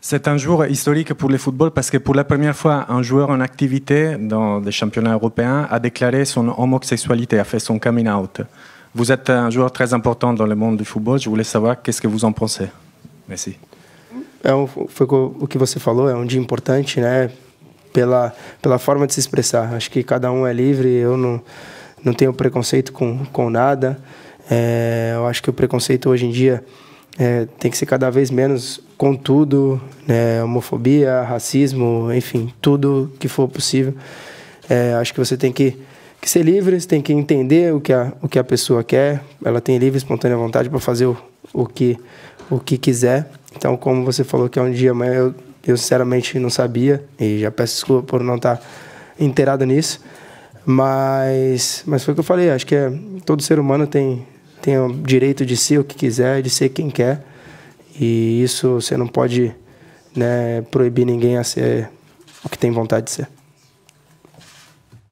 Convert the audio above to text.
C'est un jour historique pour le football parce que pour la première fois, un joueur en activité dans des championnats européens a déclaré son homosexualité, a fait son coming out. Vous êtes un joueur très important dans le monde du football. Je voulais savoir qu'est-ce que vous en pensez? Merci. É um, foi o que você falou, é um dia importante, né? Pela, pela forma de se expressar. Acho que cada um é livre, eu não, não tenho preconceito com, com nada. É, eu acho que o preconceito hoje em dia é, tem que ser cada vez menos com tudo, né? homofobia, racismo, enfim, tudo que for possível. É, acho que você tem que, que ser livre, você tem que entender o que a, o que a pessoa quer, ela tem livre, espontânea vontade para fazer o, o, que, o que quiser. Então, como você falou que é um dia amanhã, eu, eu sinceramente não sabia e já peço desculpa por não estar inteirado nisso. Mas, mas foi o que eu falei, acho que é, todo ser humano tem, tem o direito de ser o que quiser, de ser quem quer. E isso você não pode né, proibir ninguém a ser o que tem vontade de ser.